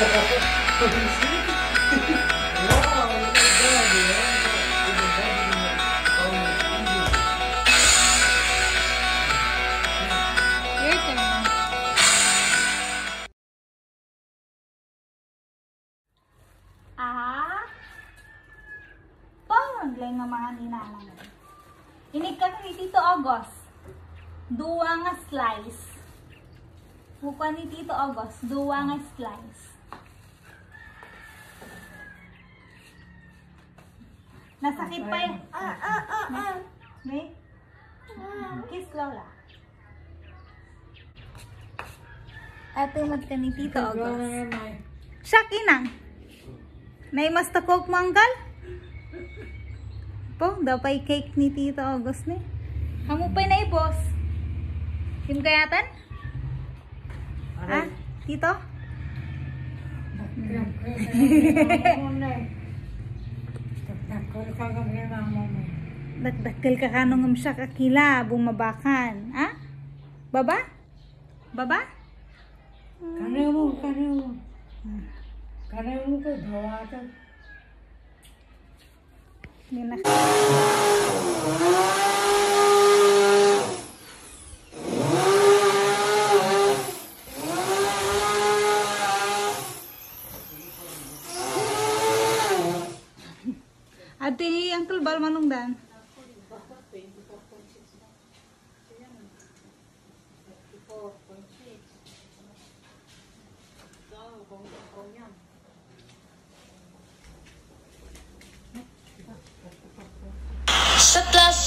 Ah? Parang lang nga mga ninanang. Inig ka ni Tito August. Duwa nga slice. Mukha ni Tito August. Duwa nga slice. Nasakit pa yun. Ah, ah, ah, ah. May? Kiss Lola. Ito ka ni Tito August. Siya kinang. May mas takok manggal? Po, daw pa'y cake ni Tito August ni. Kamu pa'y na boss. Kim kayatan? Ha? Tito? Dagdagkal ka kanong siya kakila, bumabakan. Ha? Baba? Baba? Kanemu, kanemu. Kanemu ko dhawatan. Hindi na.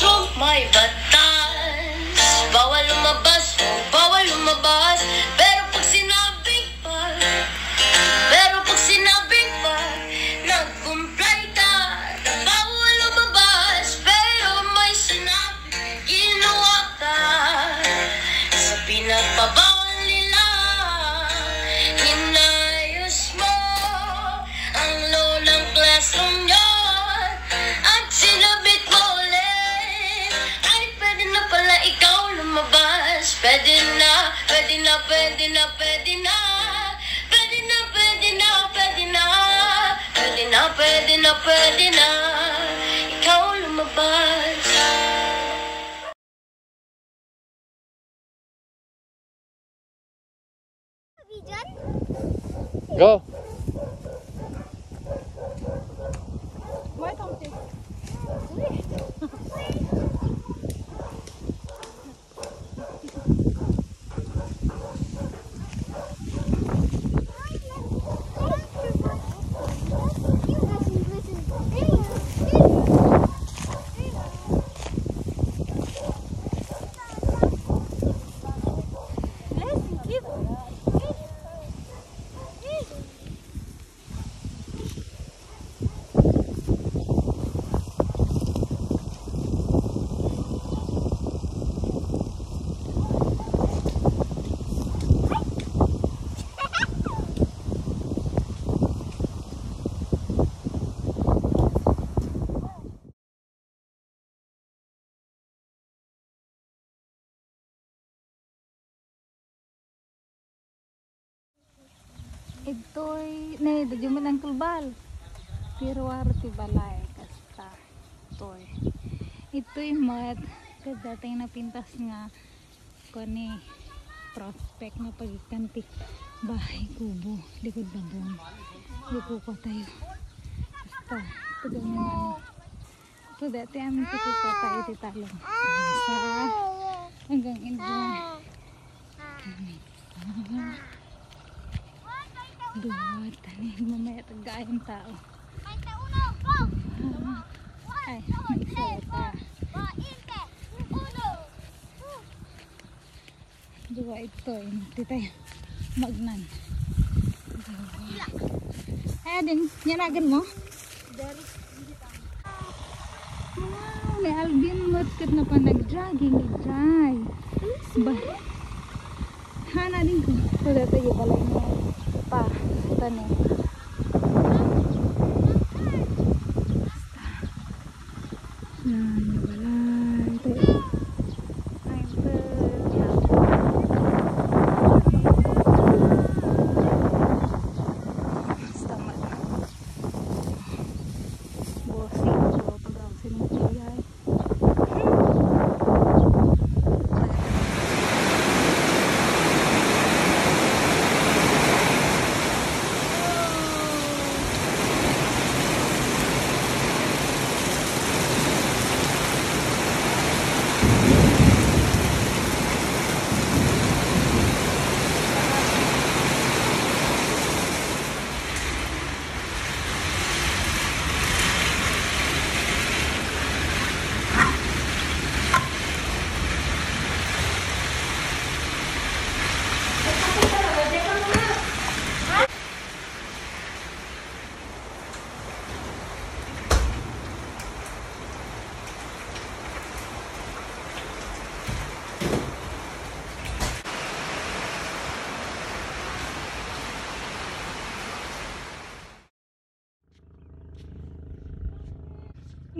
Classroom may batas. Bawal lumabas, bawal lumabas. Pero pag sinabing na, pwede na, pwede na Pwede na, pwede na, pwede na Pwede na, pwede na, pwede Ito'y, na, dadyo man ang kulbal. Pero ti balay, kasta. Ito'y. Ito'y mat, kadating na pintas nga, kani, prospect na pagkanti, bahay kubo, likod babon. Liko ko tayo. Basta, ito ganyan ano. So dati amin sa kita tayo titalong. Isa hanggang ito. Dua, tani, mamaya tagayang tao. Ay, may isa pa. Dua ito, hindi tayo magnan. Dua. Ay, din, yanagan mo? Wow, ni Alvin matkat na pa nag-jogging, ijay. Ba? Hana din ko. So, dito yung balay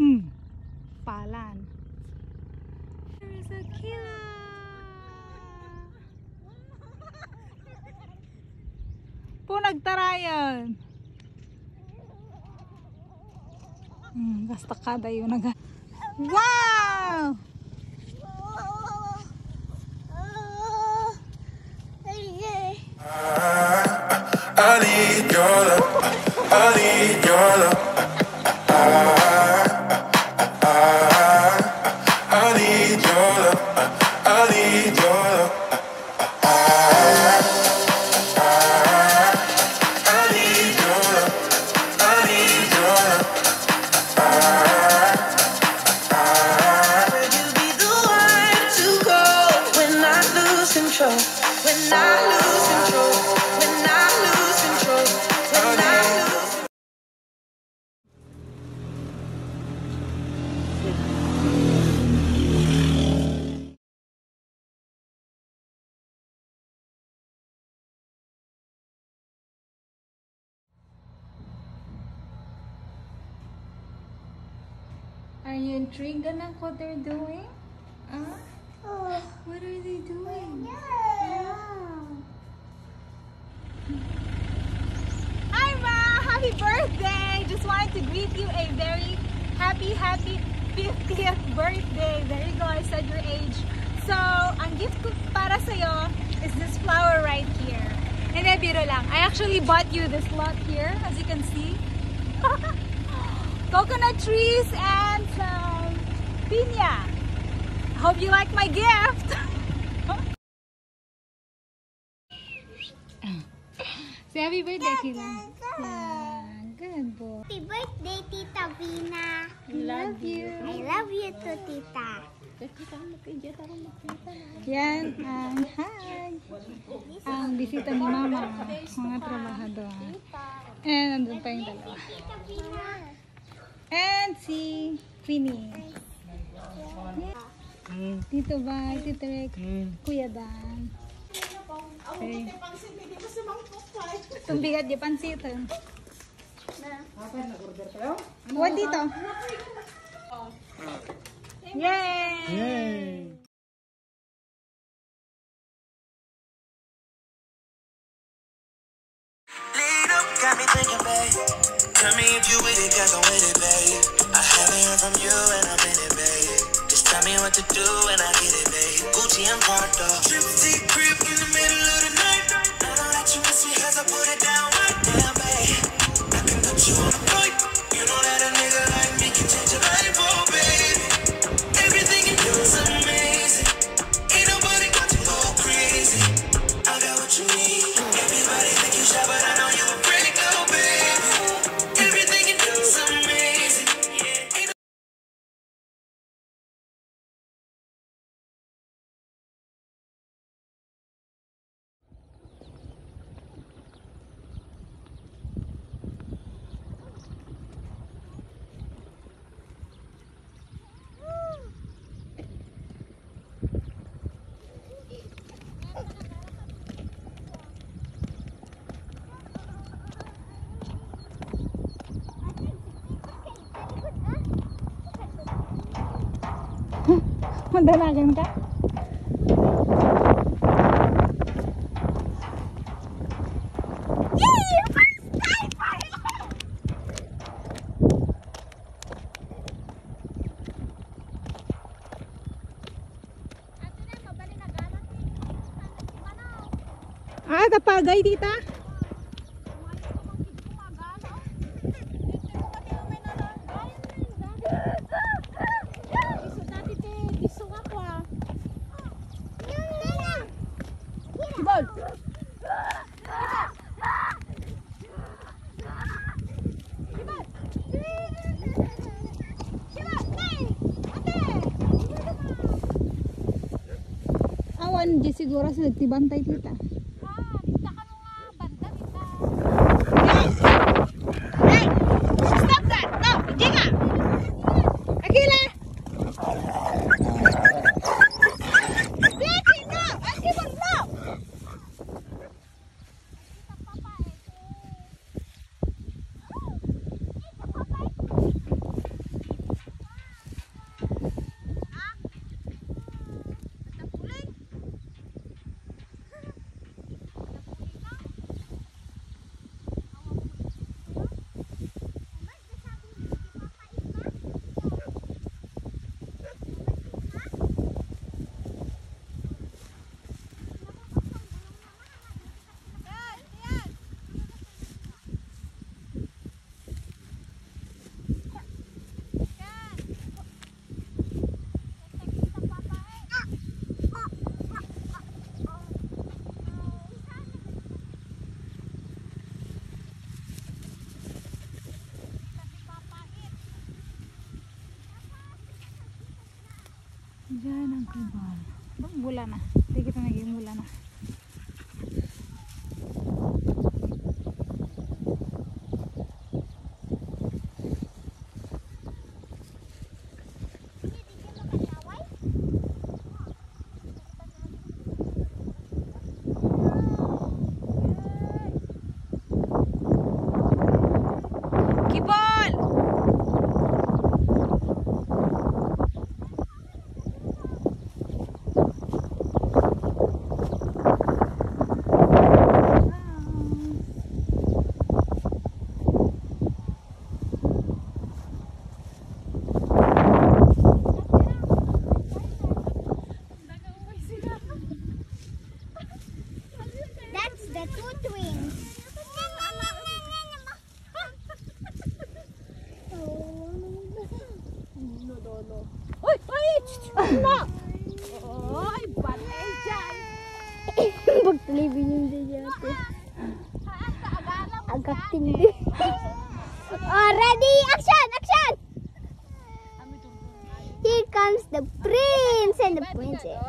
Mm. Palan. There's a killer. Po nagtarayan. Hmm, gasta kada yun Wow! Control? When I lose control? When I lose control? When I lose Are you intrigued anak what they're doing? Huh? What are they doing? Hi Ma! Happy birthday! Just wanted to greet you a very happy, happy 50th birthday. There you go, I said your age. So, ang gift ko para sa'yo is this flower right here. Hindi, biro lang. I actually bought you this lot here, as you can see. Coconut trees and some piña. Hope you like my gift. Say happy birthday, Kila. Yeah, good boy. Happy birthday, Tita Vina. Love you. I love you too, Tita. Yan ang hi. Ang bisita ni Mama, mga trabahador. And nandun pa yung dalawa. Tita Vina. And si Queenie. Tito Bay, Tito Rex, Kuya Dan. Okay. Itong bigat di pansitan. What dito? Yay! Up, got me thinking, babe. Tell me what to do and I get it, babe. Gucci and Prada. Trip to crib in the middle of the night. Madalagan ka? Ah, tapagay tita. Awan di siguro sa nagtibantay tita. Bang mula na. Hindi kita naging mula na. Yung dayate. Agak tindi. oh, ready? Action! Action! Here comes the prince and the princess.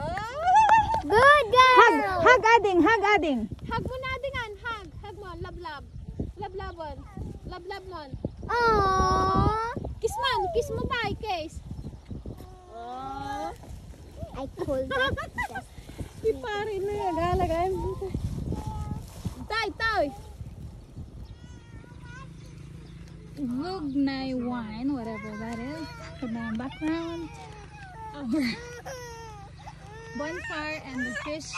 Good girl! Hag! Hag ading! Hag ading! Hug mo na dingan, hug. Hug mo, love love. Love love on. Love love mon. Aww. Kiss man, kiss mo pa, kiss. I called that. Si pare na yung galagayan. Tay, tay. Lugnay wine, whatever that is. Put that in background. Our bonfire and the fish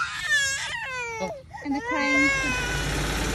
and the crying. Oh, here.